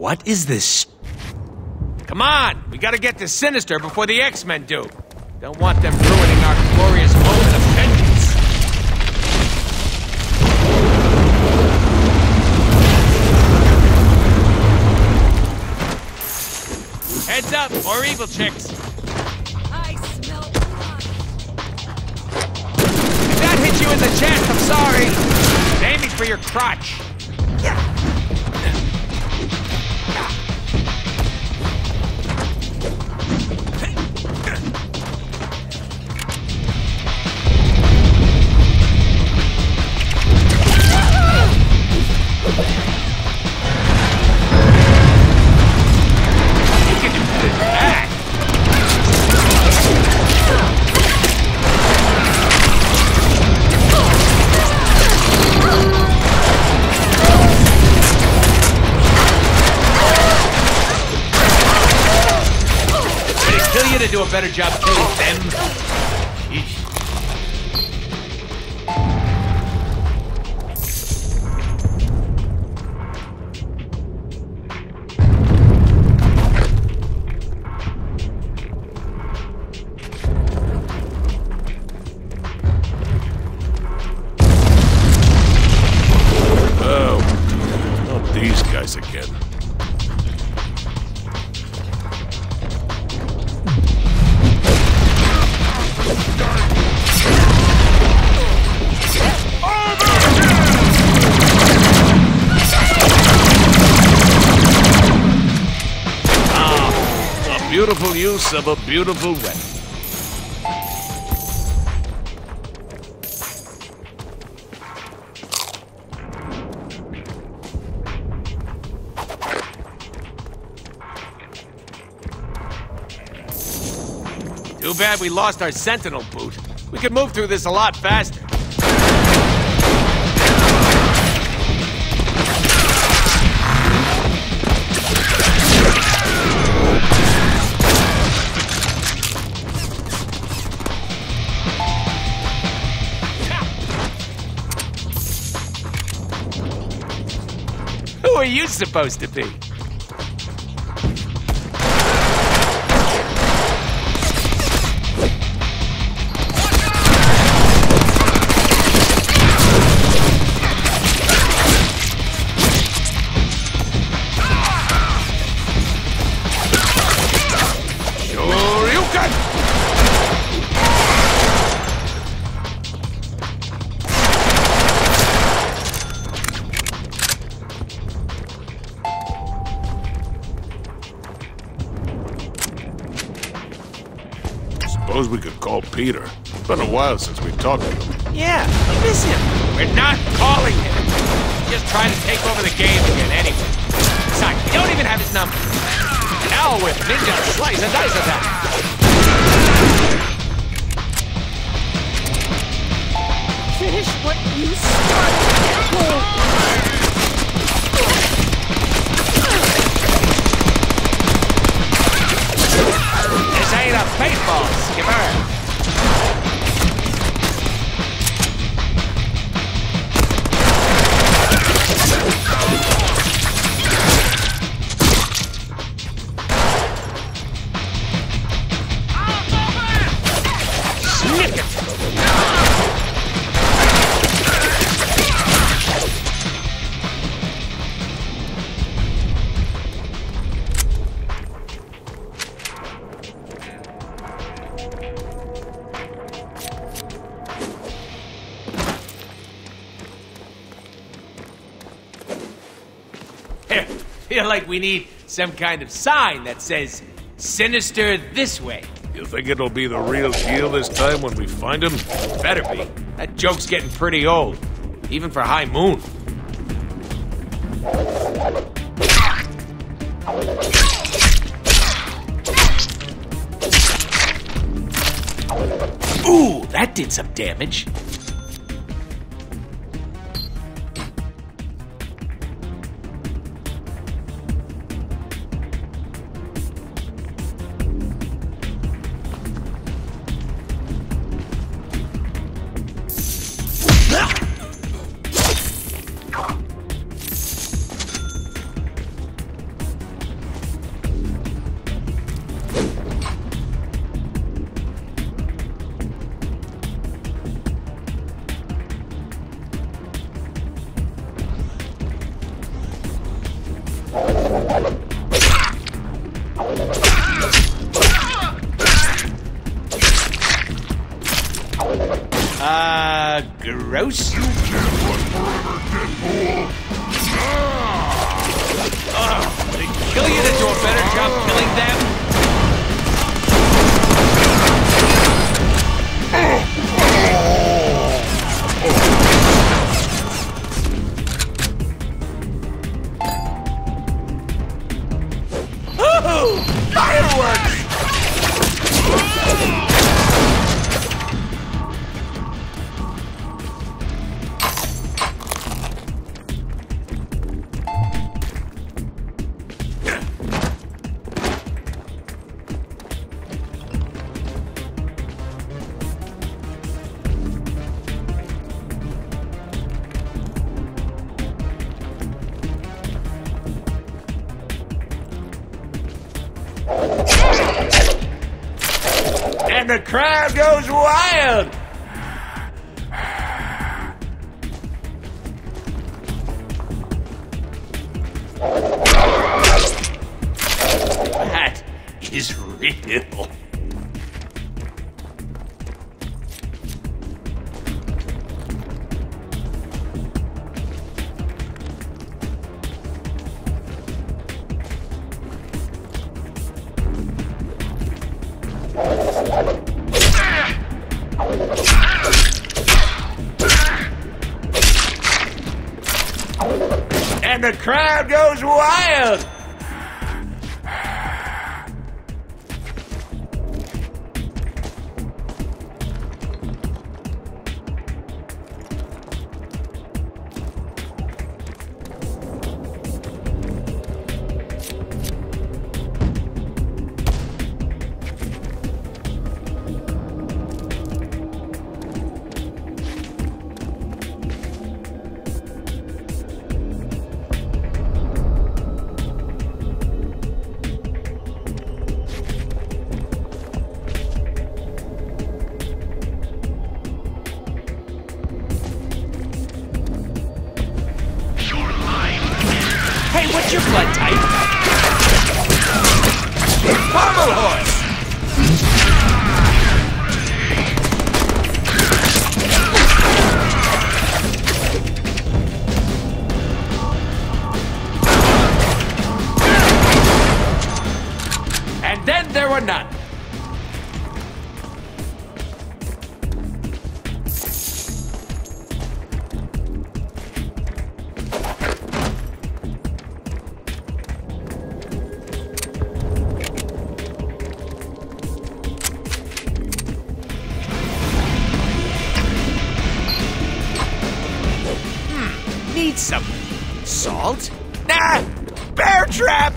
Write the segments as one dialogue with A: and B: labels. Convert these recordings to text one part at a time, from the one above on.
A: What is this? Come on! We gotta get to Sinister before the X-Men do. Don't want them ruining our glorious moment of vengeance. Heads up, more evil chicks.
B: I smell blood.
A: If that hit you in the chest, I'm sorry. It's aiming for your crotch. You To do a better job killing them?
C: Beautiful use of a beautiful weapon.
A: Too bad we lost our sentinel boot. We could move through this a lot faster. You supposed to be?
C: Peter. It's been a while since we've talked to him.
A: Yeah, I miss him. We're not calling him. Just trying to take over the game again anyway. Besides, we don't even have his number. Hell with Ninja Slice and Dice Attack.
B: Finish what you started.
A: This ain't a baseball, Skipper. Feel like we need some kind of sign that says sinister this way.
C: You think it'll be the real deal this time when we find him?
A: Better be. That joke's getting pretty old. Even for High Moon. Ooh, that did some damage. The crowd goes wild! And the crowd goes wild! Need some salt? Nah! Bear trap!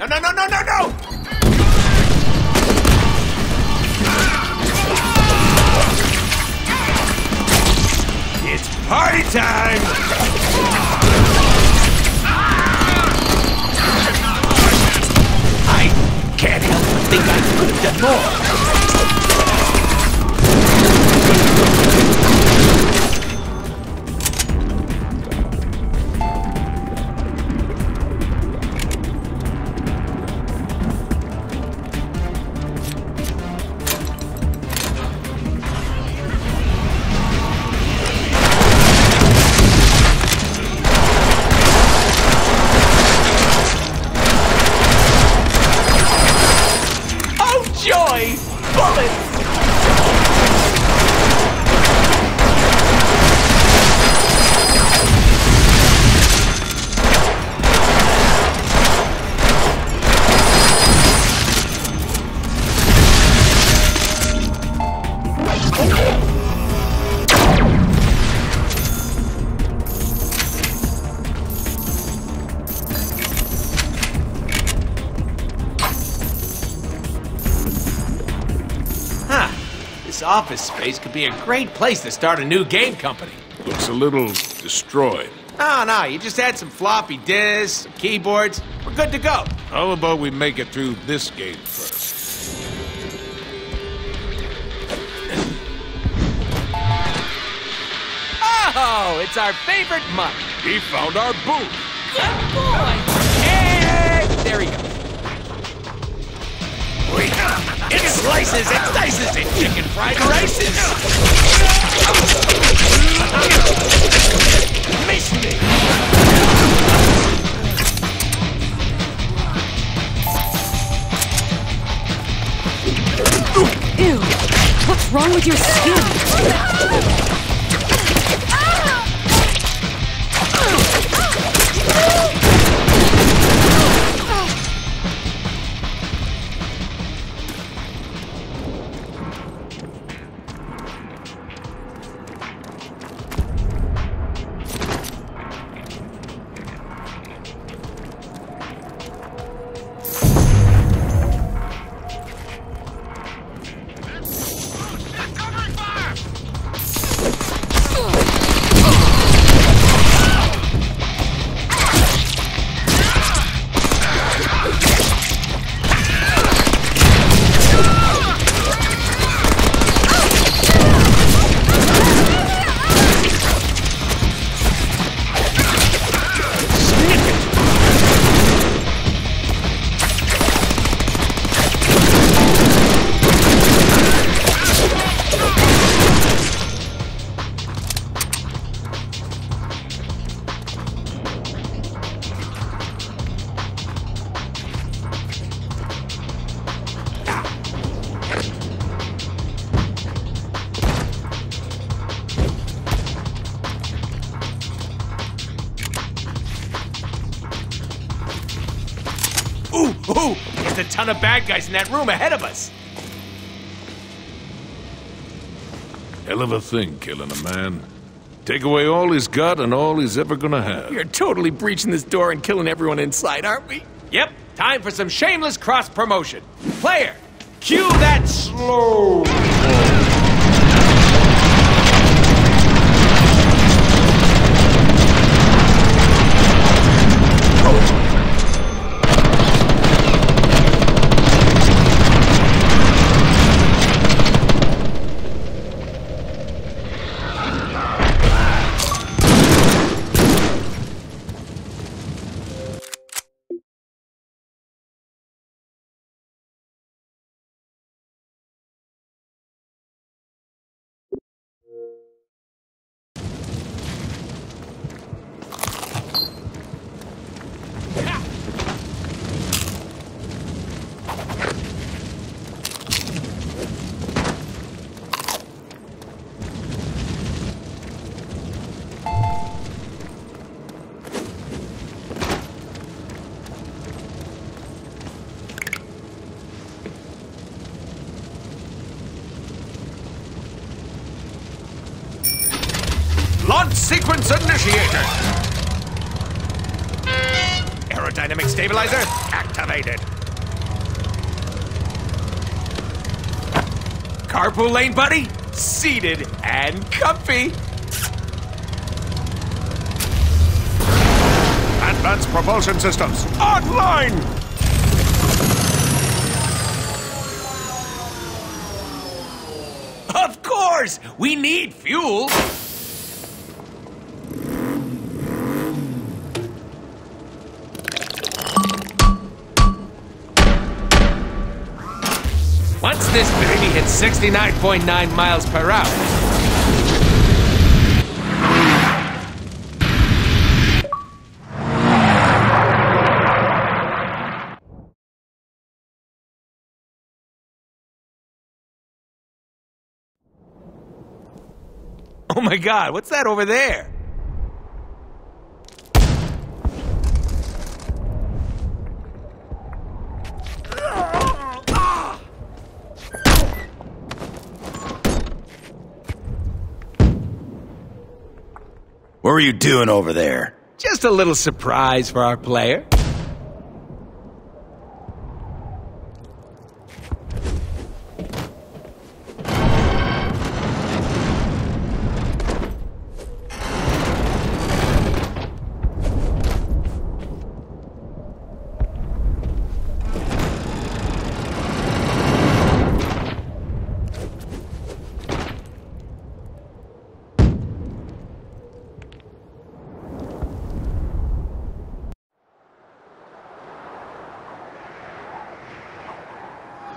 A: No, no, no, no, no, no! It's party time!
D: I
A: can't help but think I could have done more. This office space could be a great place to start a new game company.
C: Looks a little destroyed.
A: No, no, you just add some floppy disks, some keyboards. We're good to go.
C: How about we make it through this game first?
A: Oh, it's our favorite month.
C: He found our booth.
B: Good boy.
A: And there he goes. It slices it dices it chicken fried rices. Miss me.
B: Ew. What's wrong with your skin? Ton of bad guys in that room ahead of us.
C: Hell of a thing, killing a man. Take away all he's got and all he's ever gonna have.
E: You're totally breaching this door and killing everyone inside, aren't we?
A: Yep, time for some shameless cross promotion. Player, cue that slow. Initiated. Aerodynamic stabilizer activated. Carpool lane buddy seated and comfy.
C: Advanced propulsion systems online!
A: Of course! We need fuel! This baby hits 69.9 miles per hour, Oh my god, what's that over there?
D: What were you doing over there?
A: Just a little surprise for our player.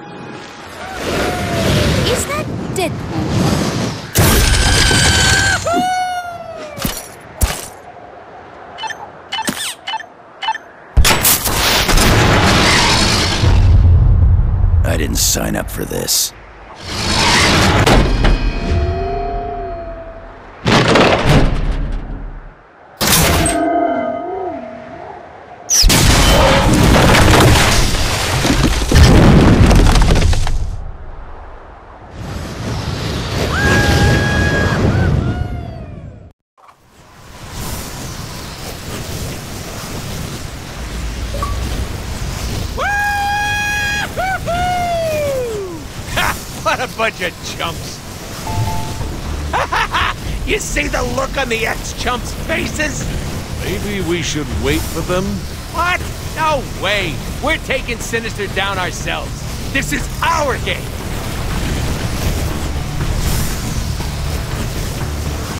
F: Is that Deadpool?
D: I didn't sign up for this.
A: Bunch of chumps! you see the look on the ex-chumps' faces?
C: Maybe we should wait for them?
A: What? No way! We're taking Sinister down ourselves. This is our game.